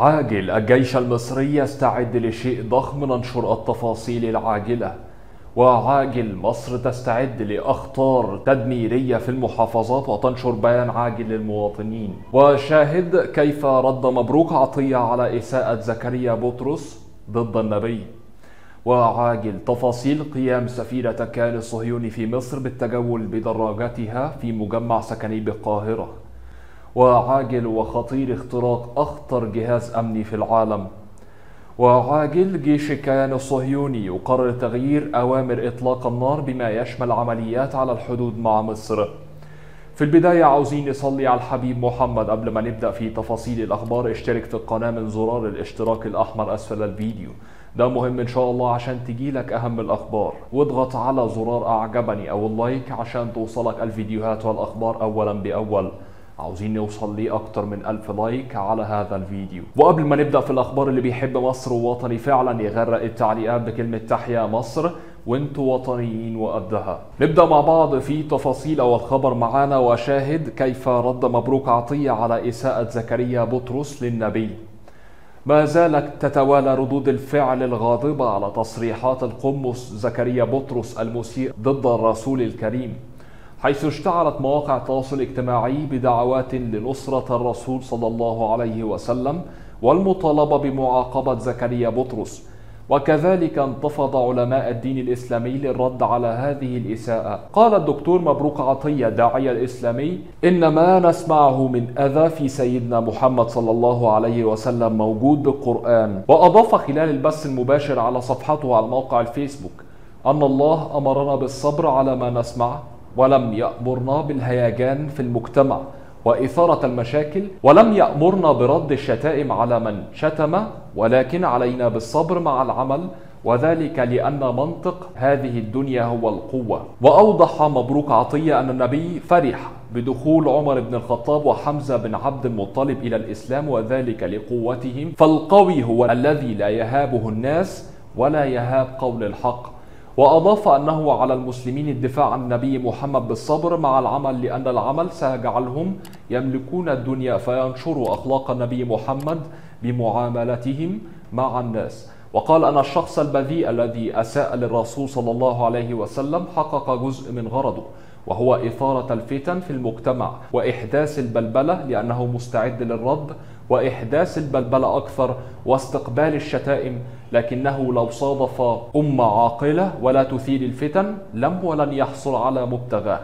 عاجل الجيش المصري يستعد لشيء ضخم ننشر التفاصيل العاجلة. وعاجل مصر تستعد لأخطار تدميرية في المحافظات وتنشر بيان عاجل للمواطنين. وشاهد كيف رد مبروك عطية على إساءة زكريا بطرس ضد النبي. وعاجل تفاصيل قيام سفينة كان الصهيوني في مصر بالتجول بدراجتها في مجمع سكني بالقاهرة وعاجل وخطير اختراق أخطر جهاز أمني في العالم. وعاجل جيش الكيان الصهيوني يقرر تغيير أوامر إطلاق النار بما يشمل عمليات على الحدود مع مصر. في البداية عاوزين نصلي على الحبيب محمد قبل ما نبدأ في تفاصيل الأخبار. اشترك في القناة من زرار الاشتراك الأحمر أسفل الفيديو. ده مهم إن شاء الله عشان تجيلك أهم الأخبار. واضغط على زرار أعجبني أو اللايك عشان توصلك الفيديوهات والأخبار أولا بأول. عاوزين نوصل ليه أكتر من ألف لايك على هذا الفيديو. وقبل ما نبدأ في الأخبار اللي بيحب مصر ووطني فعلا يغرق التعليقات بكلمة تحيا مصر. وانتوا وطنيين وقدها نبدأ مع بعض في تفاصيل أول خبر معانا. وشاهد كيف رد مبروك عطية على إساءة زكريا بطرس للنبي. ما زالت تتوالى ردود الفعل الغاضبة على تصريحات القمص زكريا بطرس المسيء ضد الرسول الكريم. حيث اشتعلت مواقع التواصل الاجتماعي بدعوات لنصرة الرسول صلى الله عليه وسلم والمطالبة بمعاقبة زكريا بطرس. وكذلك انتفض علماء الدين الإسلامي للرد على هذه الإساءة. قال الدكتور مبروك عطية داعية الإسلامي إن ما نسمعه من أذى في سيدنا محمد صلى الله عليه وسلم موجود بالقرآن. وأضاف خلال البث المباشر على صفحته على موقع الفيسبوك أن الله أمرنا بالصبر على ما نسمع ولم يأمرنا بالهيجان في المجتمع وإثارة المشاكل ولم يأمرنا برد الشتائم على من شتم ولكن علينا بالصبر مع العمل وذلك لأن منطق هذه الدنيا هو القوة. وأوضح مبروك عطية أن النبي فرح بدخول عمر بن الخطاب وحمزة بن عبد المطلب إلى الإسلام وذلك لقوتهم. فالقوي هو الذي لا يهابه الناس ولا يهاب قول الحق. وأضاف أنه على المسلمين الدفاع عن النبي محمد بالصبر مع العمل لأن العمل سيجعلهم يملكون الدنيا فينشروا أخلاق النبي محمد بمعاملتهم مع الناس. وقال أن الشخص البذيء الذي أساء للرسول صلى الله عليه وسلم حقق جزء من غرضه وهو إثارة الفتن في المجتمع وإحداث البلبلة لأنه مستعد للرد وإحداث البلبلة أكثر واستقبال الشتائم لكنه لو صادف أمة عاقلة ولا تثير الفتن لم ولن يحصل على مبتغاه.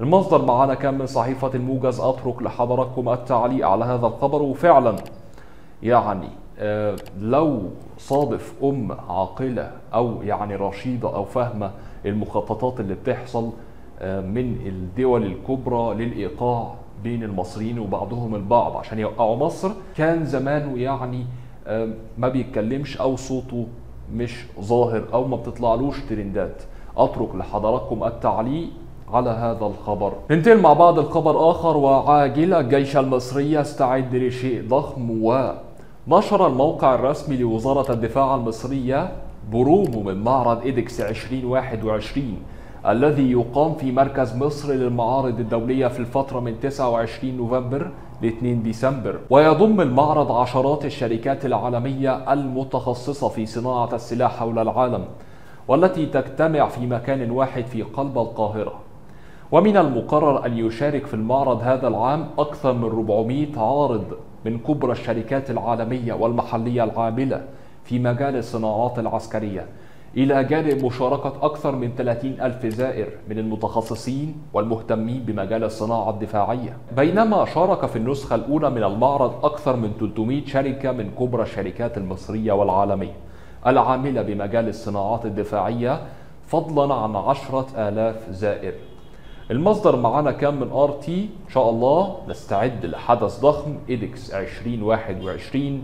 المصدر معنا كان من صحيفة الموجز أترك لحضراتكم التعليق على هذا الخبر. وفعلا يعني آه لو صادف أم عاقلة أو يعني رشيدة أو فاهمة المخططات اللي بتحصل آه من الدول الكبرى للإيقاع بين المصريين وبعضهم البعض عشان يوقعوا مصر. كان زمانه يعني ما بيتكلمش أو صوته مش ظاهر أو ما بتطلعلوش ترندات. أترك لحضراتكم التعليق على هذا الخبر. ننتقل مع بعض الخبر آخر وعاجل. الجيش المصري يستعد لشيء ضخم ونشر الموقع الرسمي لوزارة الدفاع المصرية برومو من معرض إيدكس 2021 الذي يقام في مركز مصر للمعارض الدولية في الفترة من 29 نوفمبر ل 2 ديسمبر. ويضم المعرض عشرات الشركات العالمية المتخصصة في صناعة السلاح حول العالم والتي تجتمع في مكان واحد في قلب القاهرة. ومن المقرر أن يشارك في المعرض هذا العام أكثر من 400 عارض من كبرى الشركات العالمية والمحلية العاملة في مجال الصناعات العسكرية. إلى جانب مشاركة أكثر من 30 ألف زائر من المتخصصين والمهتمين بمجال الصناعة الدفاعية. بينما شارك في النسخة الأولى من المعرض أكثر من 300 شركة من كبرى الشركات المصرية والعالمية العاملة بمجال الصناعات الدفاعية فضلا عن عشرة آلاف زائر. المصدر معنا كان من RT. إن شاء الله نستعد لحدث ضخم EDEX 2021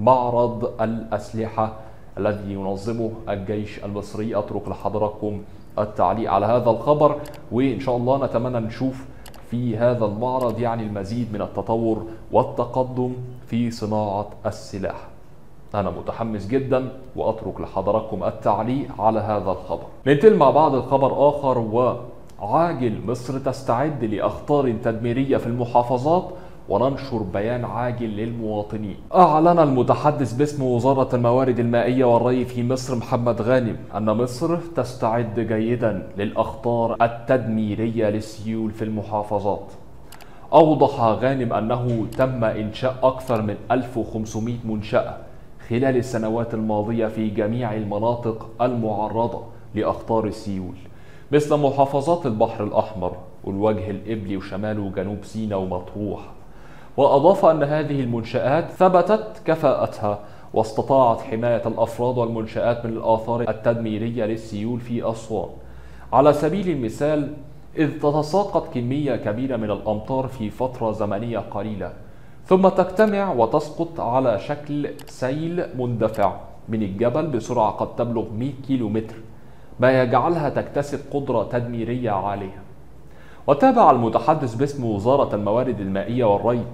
معرض الأسلحة الذي ينظمه الجيش المصري أترك لحضراتكم التعليق على هذا الخبر وإن شاء الله نتمنى نشوف في هذا المعرض يعني المزيد من التطور والتقدم في صناعة السلاح. أنا متحمس جدا وأترك لحضراتكم التعليق على هذا الخبر. ننتقل مع بعض الخبر آخر وعاجل مصر تستعد لأخطار تدميرية في المحافظات وننشر بيان عاجل للمواطنين. أعلن المتحدث باسم وزارة الموارد المائية والري في مصر محمد غانم أن مصر تستعد جيدا للأخطار التدميرية للسيول في المحافظات. أوضح غانم أنه تم إنشاء أكثر من 1500 منشأة خلال السنوات الماضية في جميع المناطق المعرضة لأخطار السيول مثل محافظات البحر الأحمر والوجه الإبلي وشمال وجنوب سيناء ومطروح وأضاف أن هذه المنشآت ثبتت كفاءتها واستطاعت حماية الأفراد والمنشآت من الآثار التدميرية للسيول في أسوان. على سبيل المثال إذ تتساقط كمية كبيرة من الأمطار في فترة زمنية قليلة ثم تجتمع وتسقط على شكل سيل مندفع من الجبل بسرعة قد تبلغ 100 كيلو متر ما يجعلها تكتسب قدرة تدميرية عالية. وتابع المتحدث باسم وزارة الموارد المائية والري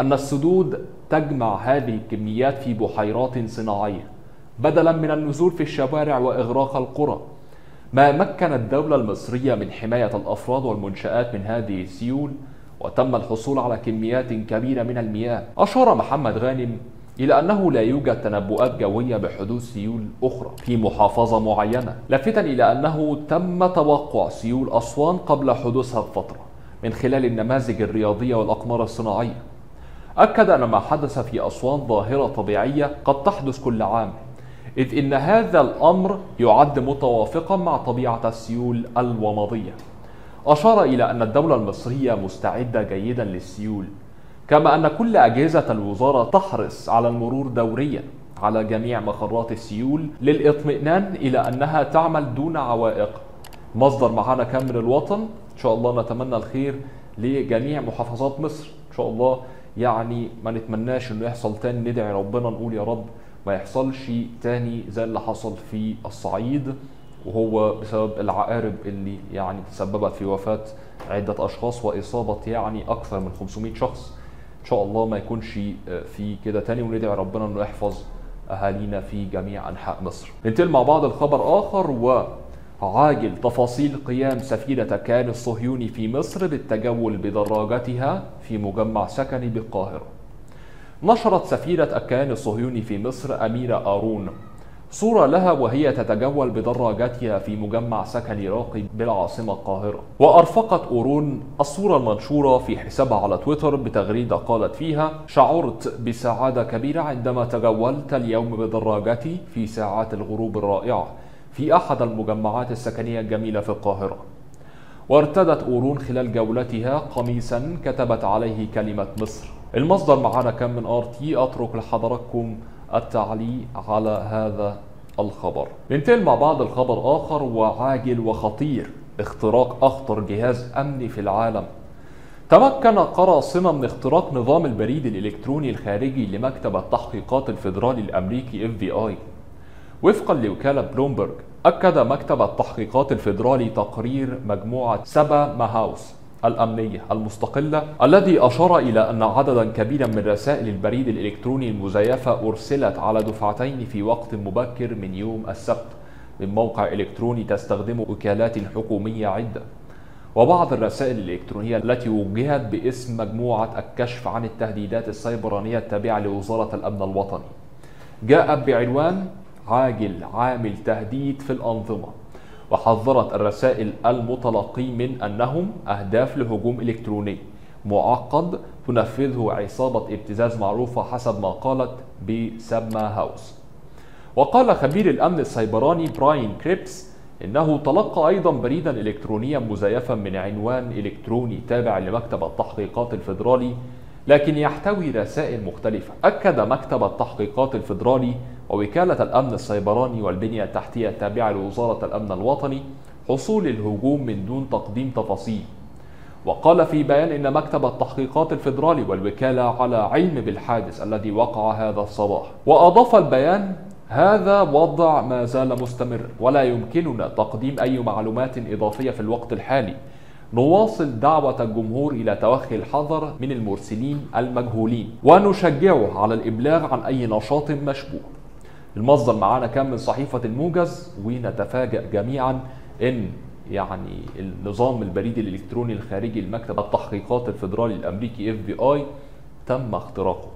أن السدود تجمع هذه الكميات في بحيرات صناعية بدلا من النزول في الشوارع وإغراق القرى. ما مكن الدولة المصرية من حماية الأفراد والمنشآت من هذه السيول وتم الحصول على كميات كبيرة من المياه. أشار محمد غانم إلى أنه لا يوجد تنبؤات جوية بحدوث سيول أخرى في محافظة معينة لافتا إلى أنه تم توقع سيول أسوان قبل حدوثها بفترة من خلال النماذج الرياضية والأقمار الصناعية. أكد أن ما حدث في أسوان ظاهرة طبيعية قد تحدث كل عام إذ إن هذا الأمر يعد متوافقا مع طبيعة السيول الومضية. أشار إلى أن الدولة المصرية مستعدة جيدا للسيول كما أن كل أجهزة الوزارة تحرص على المرور دوريا على جميع مخرات السيول للإطمئنان إلى أنها تعمل دون عوائق. مصدر معانا كان من الوطن إن شاء الله نتمنى الخير لجميع محافظات مصر إن شاء الله يعني ما نتمناش إنه يحصل تاني ندعي ربنا نقول يا رب ما يحصلش تاني زي اللي حصل في الصعيد وهو بسبب العقارب اللي يعني تسببت في وفاة عدة أشخاص وإصابة يعني أكثر من 500 شخص. إن شاء الله ما يكونش في كده تاني وندعي ربنا إنه يحفظ أهالينا في جميع أنحاء مصر. ننتقل مع بعض الخبر آخر وعاجل تفاصيل قيام سفينة كان الصهيوني في مصر بالتجول بدراجتها في مجمع سكني بالقاهرة. نشرت سفينة الكيان الصهيوني في مصر أميرة آرون. صورة لها وهي تتجول بدراجتها في مجمع سكني راقي بالعاصمة القاهرة. وأرفقت أورون الصورة المنشورة في حسابها على تويتر بتغريدة قالت فيها شعرت بسعادة كبيرة عندما تجولت اليوم بدراجتي في ساعات الغروب الرائعة. في أحد المجمعات السكنية الجميلة في القاهرة. وارتدت أورون خلال جولتها قميصا كتبت عليه كلمة مصر. المصدر معنا كان من آر تي. أترك لحضراتكم التعليق على هذا الخبر. ننتقل مع بعض الخبر آخر وعاجل وخطير. اختراق أخطر جهاز أمني في العالم. تمكن قراصنة من اختراق نظام البريد الإلكتروني الخارجي لمكتب التحقيقات الفيدرالي الأمريكي FBI وفقا لوكالة بلومبرج أكد مكتب التحقيقات الفيدرالي تقرير مجموعة سبا ماهاوس الأمنية المستقلة الذي أشار إلى أن عددا كبيرا من رسائل البريد الإلكتروني المزيفة أرسلت على دفعتين في وقت مبكر من يوم السبت من موقع إلكتروني تستخدمه وكالات حكومية عدة. وبعض الرسائل الإلكترونية التي وجهت باسم مجموعة الكشف عن التهديدات السيبرانية التابعة لوزارة الأمن الوطني. جاءت بعنوان عاجل عامل تهديد في الأنظمة. وحذرت الرسائل المتلقي من أنهم أهداف لهجوم إلكتروني. معقد تنفذه عصابة ابتزاز معروفة حسب ما قالت بسما هاوس. وقال خبير الأمن السيبراني براين كريبس إنه تلقى أيضا بريدا إلكترونيا مزيفا من عنوان إلكتروني تابع لمكتب التحقيقات الفيدرالي لكن يحتوي رسائل مختلفة. أكد مكتب التحقيقات الفيدرالي ووكالة الأمن السيبراني والبنية التحتية التابعة لوزارة الأمن الوطني حصول الهجوم من دون تقديم تفاصيل. وقال في بيان إن مكتب التحقيقات الفيدرالي والوكالة على علم بالحادث الذي وقع هذا الصباح. وأضاف البيان هذا وضع ما زال مستمر ولا يمكننا تقديم أي معلومات إضافية في الوقت الحالي. نواصل دعوة الجمهور إلى توخي الحذر من المرسلين المجهولين. ونشجعه على الإبلاغ عن أي نشاط مشبوه. المصدر معانا كان من صحيفة الموجز ونتفاجأ جميعا إن يعني النظام البريد الإلكتروني الخارجي لمكتب التحقيقات الفيدرالي الأمريكي FBI تم اختراقه.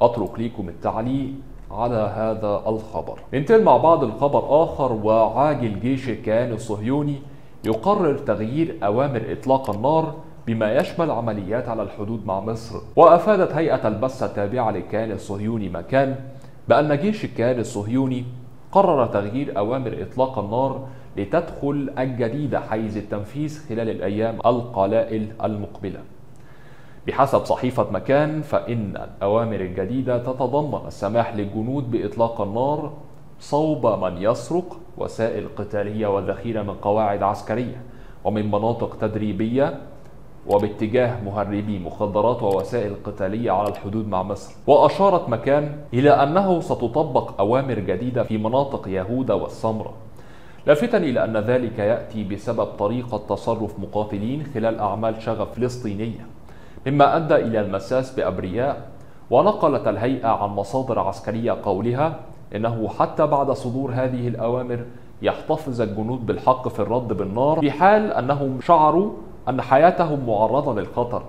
أترك لكم التعليق على هذا الخبر. ننتقل مع بعض الخبر آخر وعاجل جيش الكيان الصهيوني يقرر تغيير أوامر إطلاق النار بما يشمل عمليات على الحدود مع مصر. وأفادت هيئة البث التابعة للكيان الصهيوني مكان بأن جيش الكيان الصهيوني قرر تغيير أوامر إطلاق النار لتدخل الجديدة حيز التنفيذ خلال الأيام القلائل المقبلة. بحسب صحيفة مكان فإن الأوامر الجديدة تتضمن السماح للجنود بإطلاق النار صوب من يسرق وسائل قتالية وذخيرة من قواعد عسكرية ومن مناطق تدريبية وباتجاه مهربي مخدرات ووسائل قتالية على الحدود مع مصر وأشارت مكان إلى أنه ستطبق أوامر جديدة في مناطق يهودا والسمرة. لافتا إلى أن ذلك يأتي بسبب طريقة تصرف مقاتلين خلال أعمال شغب فلسطينية. مما أدى إلى المساس بأبرياء ونقلت الهيئة عن مصادر عسكرية قولها إنه حتى بعد صدور هذه الأوامر يحتفظ الجنود بالحق في الرد بالنار في حال أنهم شعروا أن حياتهم معرضة للخطر.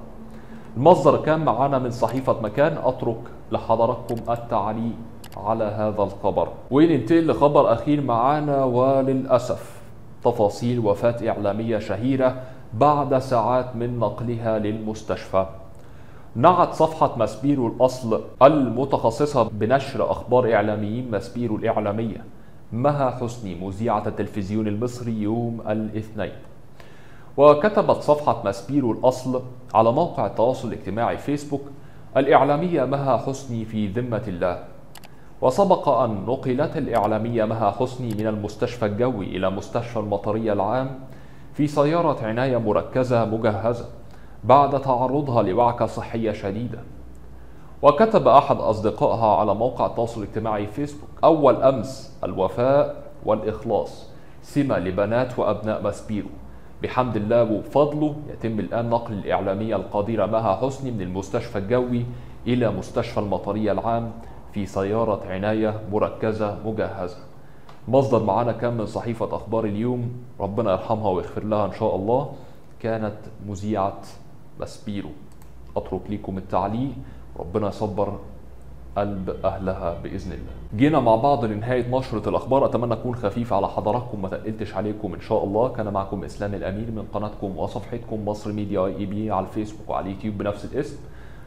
المصدر كان معنا من صحيفة مكان أترك لحضراتكم التعليق على هذا الخبر. وننتقل لخبر أخير معنا؟ وللأسف تفاصيل وفاة إعلامية شهيرة بعد ساعات من نقلها للمستشفى. نعت صفحة ماسبيرو الأصل المتخصصة بنشر أخبار إعلاميين ماسبيرو الإعلامية مها حسني مذيعة التلفزيون المصري يوم الاثنين. وكتبت صفحة ماسبيرو الأصل على موقع التواصل الاجتماعي فيسبوك الإعلامية مها حسني في ذمة الله. وسبق أن نقلت الإعلامية مها حسني من المستشفى الجوي إلى مستشفى المطرية العام في سيارة عناية مركزة مجهزة بعد تعرضها لوعكة صحية شديدة. وكتب أحد أصدقائها على موقع التواصل الاجتماعي فيسبوك أول أمس الوفاء والإخلاص. سمة لبنات وأبناء ماسبيرو بحمد الله وبفضله يتم الآن نقل الإعلامية القديرة مها حسني من المستشفى الجوي إلى مستشفى المطرية العام في سيارة عناية مركزة مجهزة. مصدر معانا كان من صحيفة أخبار اليوم. ربنا يرحمها ويغفر لها إن شاء الله. كانت مذيعة ماسبيرو أترك لكم التعليق. ربنا يصبر قلب أهلها بإذن الله. جينا مع بعض لنهاية نشرة الأخبار. أتمنى أكون خفيف على حضراتكم ما تقلتش عليكم إن شاء الله. كان معكم إسلام الأمير من قناتكم وصفحتكم مصر ميديا أي بي على الفيسبوك وعلى اليوتيوب بنفس الاسم.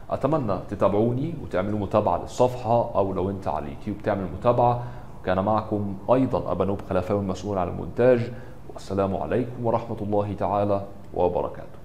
أتمنى تتابعوني وتعملوا متابعة للصفحة أو لو أنت على اليوتيوب تعمل متابعة. كان معكم أيضا أبا نوب خلفاوي المسؤول عن المونتاج. والسلام عليكم ورحمة الله تعالى وبركاته.